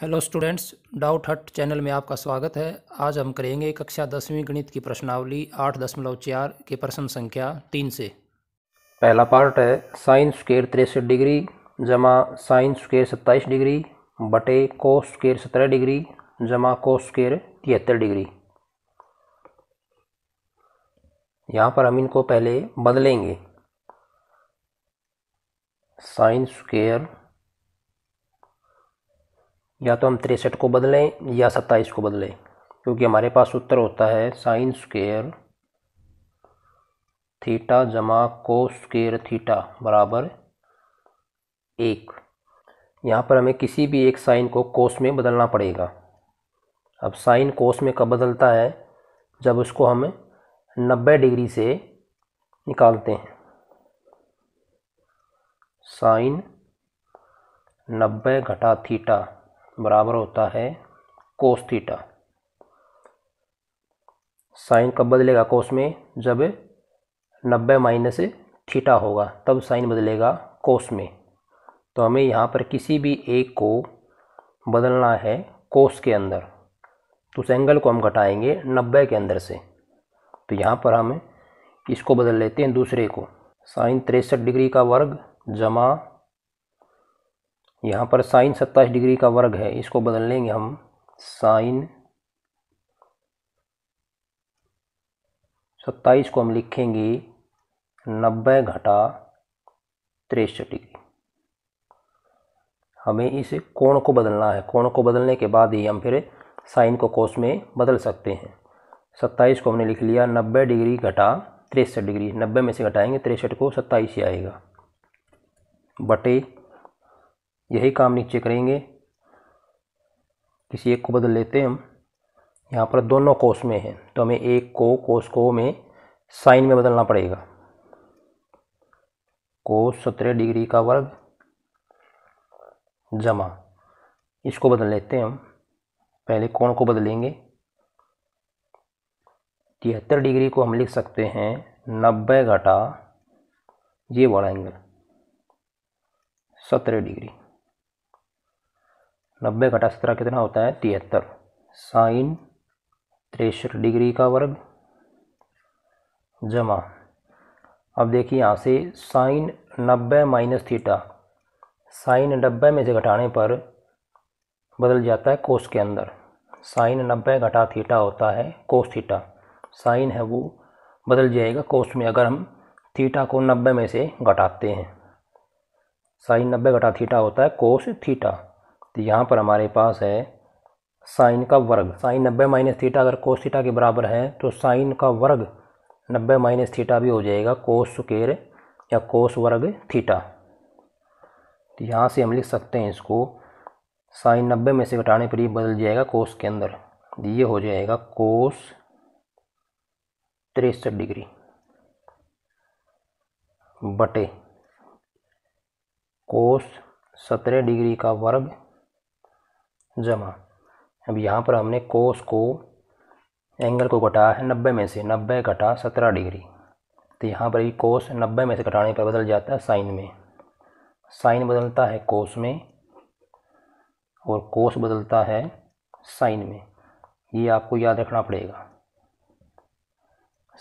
Hello students, doubt हट channel में आपका स्वागत है। आज हम करेंगे कक्षा दसवीं गणित की प्रश्नावली आठ दशमलव चार के प्रश्न संख्या तीन से। पहला पार्ट है, साइन स्क्वेयर तिरसठ डिग्री जमा साइन स्क्वेयर सत्ताईस डिग्री बटे कोस स्क्वेयर सत्रह डिग्री जमा कोस स्क्वेयर तिहत्तर डिग्री। यहाँ पर हम इनको पहले बदलेंगे। साइन स्क्वेयर या तो हम तिरसठ को बदलें या सत्ताईस को बदलें, क्योंकि हमारे पास उत्तर होता है साइन स्क्वेयर थीटा जमा कोस स्क्वेयर थीटा बराबर एक। यहाँ पर हमें किसी भी एक साइन को कोस में बदलना पड़ेगा। अब साइन कोस में कब बदलता है? जब उसको हम नब्बे डिग्री से निकालते हैं। साइन नब्बे घटा थीटा बराबर होता है कोस थीटा साइन कब बदलेगा कोस में? जब नब्बे माइनस थीटा होगा, तब साइन बदलेगा कोस में। तो हमें यहाँ पर किसी भी एक को बदलना है कोस के अंदर। तो उस एंगल को हम घटाएँगे नब्बे के अंदर से। तो यहाँ पर हम इसको बदल लेते हैं दूसरे को। साइन तिरसठ डिग्री का वर्ग जमा यहाँ पर साइन सत्ताईस डिग्री का वर्ग है, इसको बदल लेंगे हम। साइन सत्ताईस को हम लिखेंगे नब्बे घटा तिरसठ डिग्री। हमें इस कोण को बदलना है। कोण को बदलने के बाद ही हम फिर साइन को कोस में बदल सकते हैं। सत्ताईस को हमने लिख लिया नब्बे डिग्री घटा तिरसठ डिग्री। नब्बे में से घटाएँगे, तिरसठ को सत्ताईस ही आएगा। बटे यही काम नीचे करेंगे। किसी एक को बदल लेते हैं हम। यहाँ पर दोनों कोस में हैं तो हमें एक को, कोस को में साइन में बदलना पड़ेगा। कोस सत्रह डिग्री का वर्ग जमा। इसको बदल लेते हैं हम। पहले कोण को बदलेंगे। तिहत्तर डिग्री को हम लिख सकते हैं नब्बे घटा ये वाला एंगल, सत्रह डिग्री। नब्बे घटा सत्रह कितना होता है? तिहत्तर। साइन तिरसठ डिग्री का वर्ग जमा। अब देखिए यहाँ से साइन नब्बे माइनस थीटा, साइन नब्बे में से घटाने पर बदल जाता है कोस के अंदर। साइन नब्बे घटा थीटा होता है कोस थीटा। साइन है वो बदल जाएगा कोस में, अगर हम थीटा को नब्बे में से घटाते हैं। साइन नब्बे घटा थीटा होता है कोस थीटा। तो यहाँ पर हमारे पास है साइन का वर्ग। साइन नब्बे माइनस थीटा अगर कोस थीटा के बराबर है तो साइन का वर्ग नब्बे माइनस थीटा भी हो जाएगा कोस सुकेर या कोस वर्ग थीटा। तो यहाँ से हम लिख सकते हैं इसको, साइन नब्बे में से घटाने पर ये बदल जाएगा कोस के अंदर। ये हो जाएगा कोस तिरसठ डिग्री बटे कोस सत्रह डिग्री का वर्ग जमा। अब यहाँ पर हमने कोस को एंगल को घटाया है नब्बे में से, नब्बे घटा सत्रह डिग्री। तो यहाँ पर ये कोस नब्बे में से घटाने पर बदल जाता है साइन में। साइन बदलता है कोस में, और कोस बदलता है साइन में। ये आपको याद रखना पड़ेगा।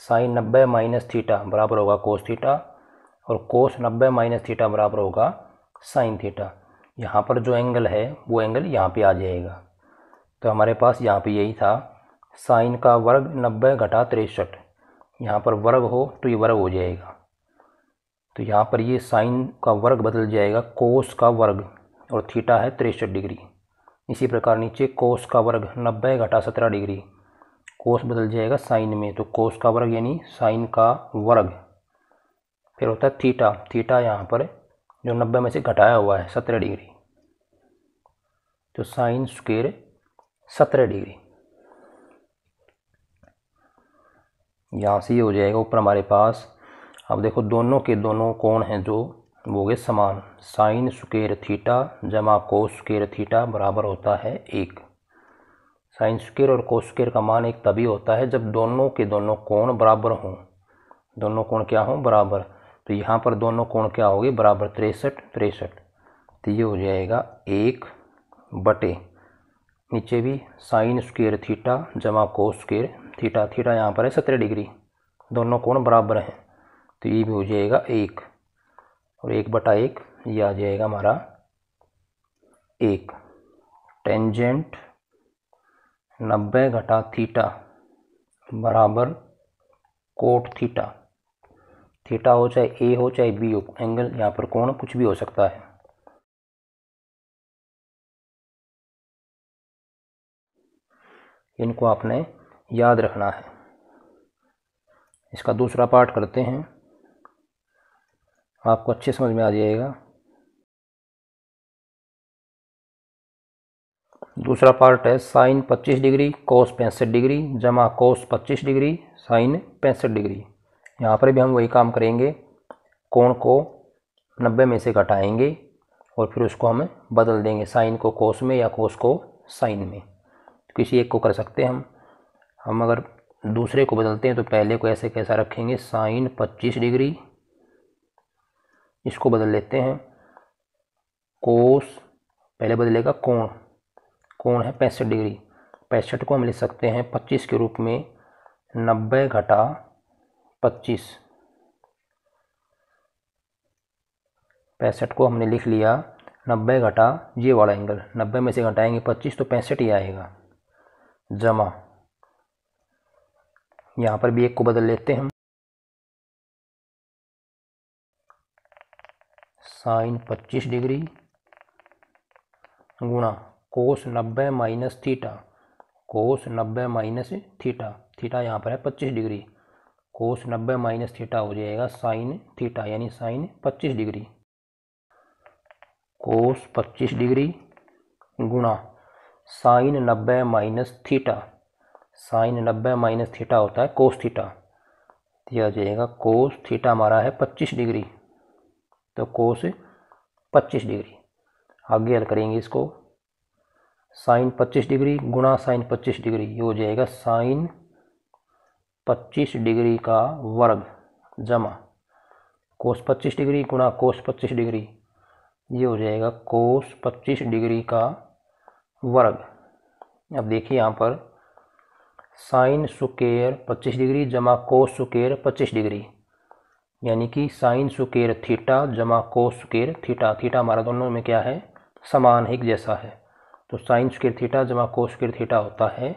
साइन नब्बे माइनस थीटा बराबर होगा कोस थीटा और कोस नब्बे माइनस थीटा बराबर होगा साइन थीटा यहाँ पर जो एंगल है, वो एंगल यहाँ पे आ जाएगा। तो हमारे पास यहाँ पे यही था। साइन का वर्ग नब्बे घटा तिरसठ। यहाँ पर वर्ग हो तो ये वर्ग हो जाएगा। तो यहाँ पर ये साइन का वर्ग बदल जाएगा, कोस का वर्ग, और थीटा है तिरसठ डिग्री। इसी प्रकार नीचे कोस का वर्ग नब्बे घटा सत्रह डिग्री। कोस बदल जाएगा साइन में तो कोस का वर्ग यानी साइन का वर्ग। फिर होता है थीटा। थीटा यहाँ पर जो नब्बे में से घटाया हुआ है, सत्रह डिग्री। तो साइन स्क्वेयर सत्रह डिग्री। यहाँ से ये हो जाएगा ऊपर हमारे पास। अब देखो, दोनों के दोनों कोण हैं जो वो गए समान। साइन स्क्वेयर थीटा जमा कोस स्क्वेयर थीटा बराबर होता है एक। साइन स्क्वेयर और कोस स्क्वेयर का मान एक तभी होता है जब दोनों के दोनों कोण बराबर हों। दोनों कोण क्या हों? बराबर। तो यहाँ पर दोनों कोण क्या होगी बराबर तिरसठ तिरसठ। तो ये हो जाएगा एक बटे, नीचे भी साइन स्क्वेयर थीटा जमा को स्क्वेयर थीटा थीटा यहाँ पर है सत्रह डिग्री। दोनों कोण बराबर हैं तो ये भी हो जाएगा एक। और एक बटा एक, ये आ जाएगा हमारा एक। टेंजेंट नब्बे घटा थीटा बराबर कोट थीटा थीटा हो चाहे ए हो चाहे बी हो एंगल यहाँ पर कोण कुछ भी हो सकता है। इनको आपने याद रखना है। इसका दूसरा पार्ट करते हैं। आपको अच्छे समझ में आ जाएगा। दूसरा पार्ट है साइन 25 डिग्री कोस पैंसठ डिग्री, जमा कोस 25 डिग्री साइन पैंसठ डिग्री। यहाँ पर भी हम वही काम करेंगे। कोण को 90 में से घटाएँगे और फिर उसको हम बदल देंगे। साइन को कोस में या कोस को साइन में। तो किसी एक को कर सकते हैं हम। हम अगर दूसरे को बदलते हैं तो पहले को ऐसे कैसा रखेंगे? Sine 25 degree. इसको बदल लेते हैं। कोस पहले बदलेगा कोण। कोण है पैंसठ डिग्री। पैंसठ को हम लिख सकते हैं पच्चीस के रूप में नब्बे घटा पच्चीस। पैंसठ को हमने लिख लिया, नब्बे घटा ये वाला एंगल, नब्बे में से घटाएँगे पच्चीस तो पैंसठ ही आएगा। जमा। यहाँ पर भी एक को बदल लेते हैं हम। साइन पच्चीस डिग्री गुणा कोस नब्बे माइनस थीटा, कोस नब्बे माइनस थीटा थीटा यहाँ पर है पच्चीस डिग्री। कोस नब्बे माइनस थीटा हो जाएगा साइन थीटा यानी साइन पच्चीस डिग्री। कोस पच्चीस डिग्री गुणा साइन नब्बे माइनस थीटा साइन नब्बे माइनस थीटा होता है कोस थीटा दिया जाएगा कोस थीटा हमारा है पच्चीस डिग्री तो कोस पच्चीस डिग्री। आगे हल करेंगे इसको। साइन पच्चीस डिग्री गुणा साइन पच्चीस डिग्री, ये हो जाएगा साइन पच्चीस डिग्री का वर्ग जमा। कोस पच्चीस डिग्री गुणा कोस पच्चीस डिग्री, ये हो जाएगा कोस पच्चीस डिग्री का वर्ग। अब देखिए यहाँ पर साइन सुकेयर पच्चीस डिग्री जमा कोस सुकेयर पच्चीस डिग्री, यानी कि साइन सुकेर थीटा जमा कोस सुकेर थीटा। थीटा हमारा दोनों में क्या है? समान एक जैसा है। तो साइन स्क्र थीटा जमा कोस स्क्र थीटा होता है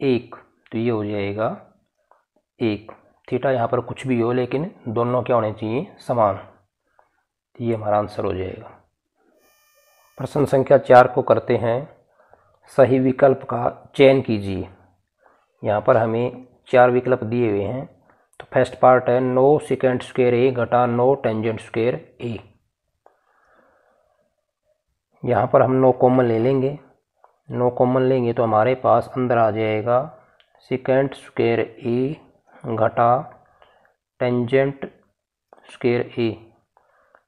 एक तो ये हो जाएगा एक, थीटा यहाँ पर कुछ भी हो, लेकिन दोनों क्या होने चाहिए? समान। तो ये हमारा आंसर हो जाएगा। प्रश्न संख्या चार को करते हैं। सही विकल्प का चयन कीजिए। यहाँ पर हमें चार विकल्प दिए हुए हैं। तो फ़र्स्ट पार्ट है नो सेकेंड स्क्वेयर ए घटा नो टेंजेंट स्क्वेयर ए यहाँ पर हम नो कॉमन ले लेंगे। नो कॉमन लेंगे तो हमारे पास अंदर आ जाएगा सिकेंट स्क्वेयर ए घटा tangent square A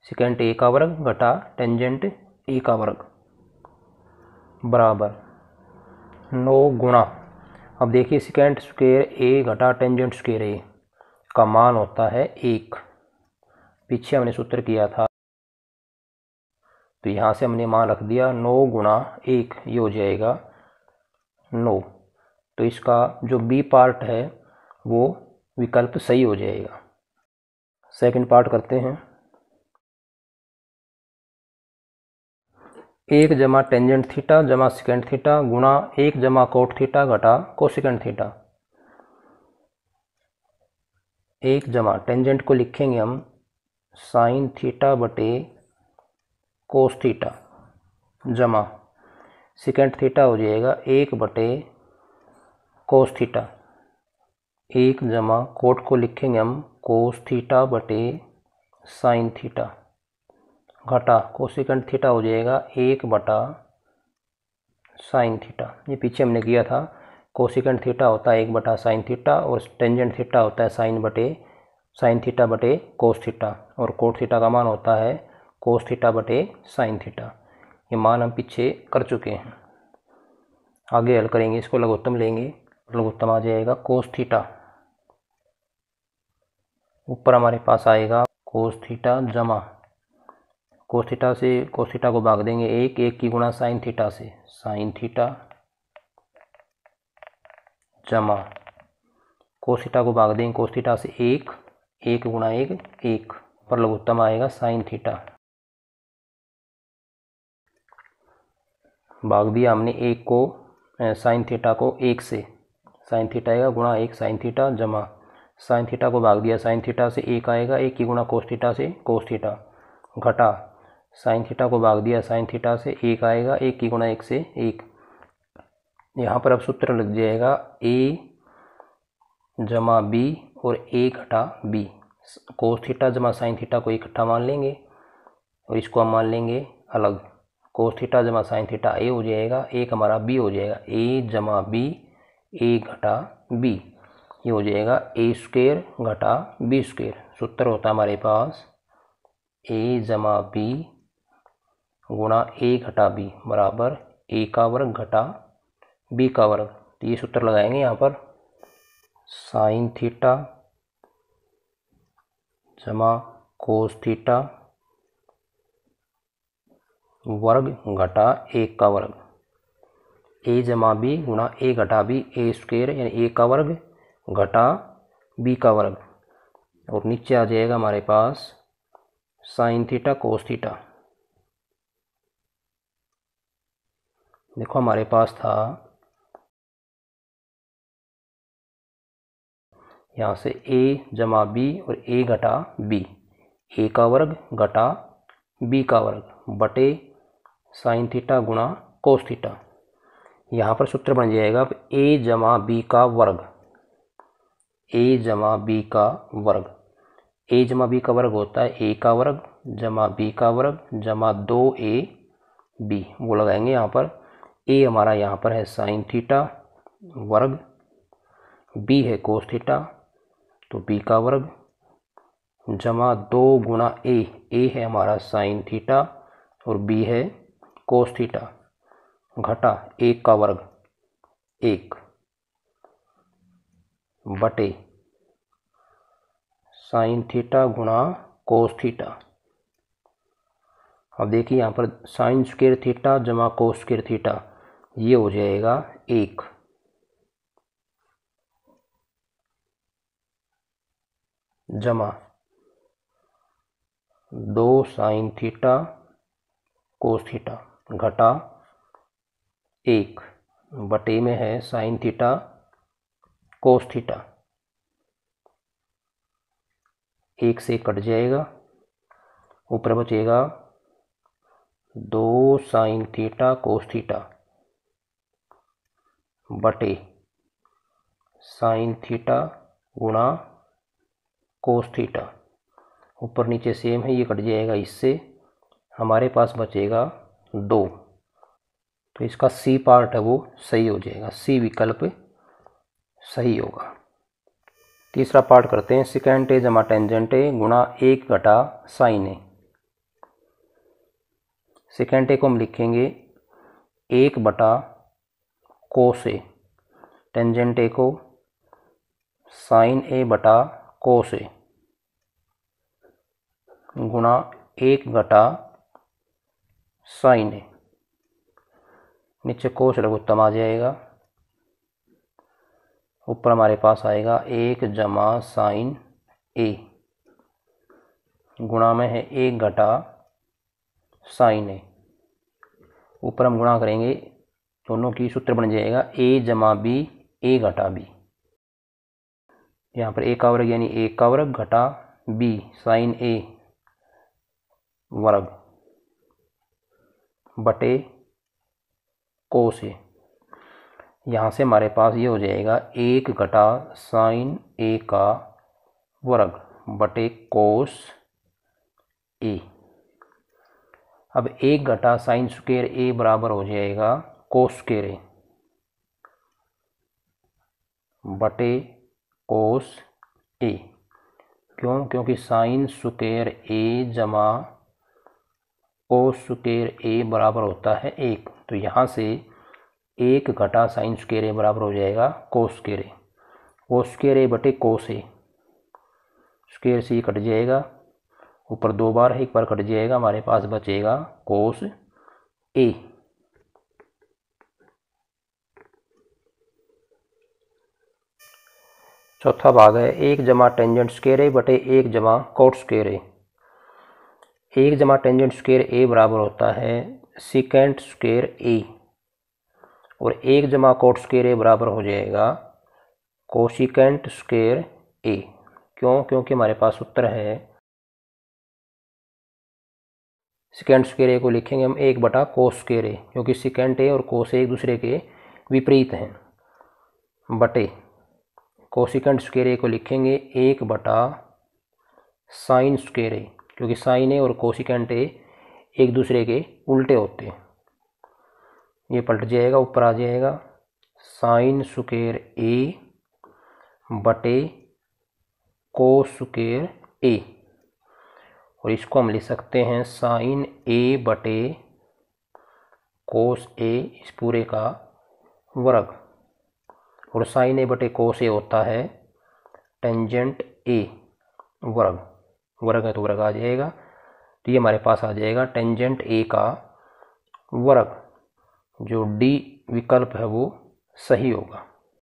secant A का वर्ग घटा टेंजेंट ए का वर्ग, बराबर नो गुणा। अब देखिए सिकेंट स्क्वेयर ए घटा टेंजेंट स्क्वेयर ए का मान होता है एक। पीछे हमने सूत्र किया था तो यहाँ से हमने मान रख दिया नौ गुणा एक, ये हो जाएगा नौ। तो इसका जो बी पार्ट है वो विकल्प सही हो जाएगा। सेकंड पार्ट करते हैं। एक जमा टेंजेंट थीटा जमा सेकेंड थीटा गुणा एक जमा कोट थीटा घटा को सेकेंड थीटा एक जमा टेंजेंट को लिखेंगे हम साइन थीटा बटे कोस थीटा जमा। सिकेंड थीटा हो जाएगा एक बटे कोस थीटा एक जमा कोट को लिखेंगे हम कोस थीटा बटे साइन थीटा। घटा कोसिकंड थीटा हो जाएगा एक बटा साइन थीटा। ये पीछे हमने किया था कोसिकंड थीटा होता है एक बटा साइन थीटा और टेंजेंट थीटा होता है साइन बटे साइन थीटा बटे कोस थीटा। और कोट थीटा का मान होता है कोस थीटा बटे साइन थीटा। ये मान हम पीछे कर चुके हैं। आगे हल करेंगे, इसको लघुत्तम लेंगे, लघुत्तम आ जाएगा कोस थीटा। ऊपर हमारे पास आएगा कोस थीटा जमा। कोस थीटा से कोस थीटा को भाग देंगे एक एक की गुणा साइन थीटा से। साइन थीटा जमा। कोस थीटा को भाग देंगे कोस थीटा से एक एक गुणा एक एक। पर लघुत्तम आएगा साइन थीटा भाग दिया हमने एक को साइन थीटा को एक से। साइन थीटा आएगा, गुणा एक साइन थीटा जमा। साइन थीटा को भाग दिया। साइन थीटा से एक आएगा, एक की गुणा कोस थीटा से कोस थीटा घटा। साइन थीटा को भाग दिया, साइन थीटा से एक आएगा, एक की गुणा एक से एक। यहाँ पर अब सूत्र लग जाएगा ए जमा बी और ए घटा बी कोस थीटा जमा साइन थीटा को इकट्ठा मान लेंगे और इसको हम मान लेंगे अलग। कोस थीटा जमा साइन थीटा ए हो जाएगा, एक हमारा बी हो जाएगा। ए जमा बी ए घटा बी ये हो जाएगा ए स्क्वेयर घटा बी स्क्वेयर सूत्र होता हमारे पास ए जमा बी गुणा ए घटा बी बराबर ए का वर्ग घटा बी का वर्ग। तो ये सूत्र लगाएँगे यहाँ पर। साइन थीटा जमा कोस थीटा वर्ग घटा एक का वर्ग। ए जमा बी गुणा ए घटा बी ए स्क्वेयर यानी ए का वर्ग घटा बी का वर्ग। और नीचे आ जाएगा हमारे पास साइन थीटा कोस थीटा देखो हमारे पास था यहाँ से a जमा बी और a घटा बी ए का वर्ग घटा बी का वर्ग बटे साइन थीटा गुणा कोस थीटा यहाँ पर सूत्र बन जाएगा a जमा बी का वर्ग। A जमा बी का वर्ग। ए जमा बी का वर्ग होता है ए का वर्ग, जमा बी का वर्ग, जमा दो ए बी। वो लगाएँगे यहाँ पर। ए हमारा यहाँ पर है साइन थीटा वर्ग, बी है कोस थीटा तो बी का वर्ग, जमा दो गुणा ए। ए है हमारा साइन थीटा और बी है कोस थीटा घटा एक का वर्ग, एक। बटे साइन थीटा गुणा कोस थीटा। अब देखिए यहाँ पर साइन स्क्वेयर थीटा जमा कोस स्क्वेयर थीटा, ये हो जाएगा एक। जमा। दो साइन थीटा कोस थीटा घटा एक। बटे में है साइन थीटा कोस थीटा एक से कट जाएगा, ऊपर बचेगा दो साइन थीटा कोस थीटा बटे साइन थीटा गुणा कोस थीटा ऊपर नीचे सेम है, ये कट जाएगा इससे, हमारे पास बचेगा दो। तो इसका सी पार्ट है वो, सही हो जाएगा। सी विकल्प सही होगा। तीसरा पार्ट करते हैं। सिकेंट ए जमा टेंजेंट ए गुणा एक घटा साइन ए। सिकेंट ए को हम लिखेंगे एक बटा कोस ए। टेंजेंट ए को साइन ए बटा कोस ए। गुणा एक घटा साइन ए। नीचे कोस लघुत्तम आ जाएगा। ऊपर हमारे पास आएगा एक जमा साइन ए। गुणा में है एक घटा साइन ए। ऊपर हम गुणा करेंगे, दोनों की सूत्र बन जाएगा ए जमा बी, ए घटा बी। यहाँ पर ए का वर्ग यानी ए का वर्ग घटा बी साइन ए वर्ग बटे कोस ए। यहाँ से हमारे पास ये हो जाएगा एक घटा साइन ए का वर्ग बटे कोस ए। अब एक घटा साइन स्क्वेयर ए बराबर हो जाएगा कोस स्क्वेयर ए बटे कोस ए। क्यों? क्योंकि साइन स्क्वेयर ए जमा कोस स्क्वेयर ए बराबर होता है एक। तो यहाँ से एक घटा साइन स्क्वेयर ए बराबर हो जाएगा कोस स्क्वेयर ए कोस स्क्वेयर ए बटे कोस ए स्क्वेयर से ये कट जाएगा। ऊपर दो बार एक बार कट जाएगा, हमारे पास बचेगा कोस ए चौथा भाग है, एक जमा टेंजेंट स्केयर ए बटे एक जमा कोट स्केयर ए एक जमा टेंजेंट स्केयर ए बराबर होता है सिकेंट स्केयर ए और एक जमा कोट स्केयर ए बराबर हो जाएगा कोशिकेंट स्केयर ए। क्यों? क्योंकि हमारे पास उत्तर है। सिकेंट स्केयर ए को लिखेंगे हम एक बटा कोस स्केयर ए, क्योंकि सिकेंट ए और कोस एक दूसरे के विपरीत हैं। बटे कोसिकेंट स्केयर ए को लिखेंगे एक बटा साइन स्केयर ए, क्योंकि साइन ए और कोसिकेंट ए एक दूसरे के उल्टे होते हैं। ये पलट जाएगा, ऊपर आ जाएगा। साइन सुकेर ए बटे को स्केयर ए। और इसको हम लिख सकते हैं साइन ए बटे कोस ए, इस पूरे का वर्ग। और साइन ए बटे कोस ए होता है टेंजेंट ए, वर्ग। वर्ग है तो वर्ग आ जाएगा। तो ये हमारे पास आ जाएगा टेंजेंट ए का वर्ग। जो डी विकल्प है वो सही होगा।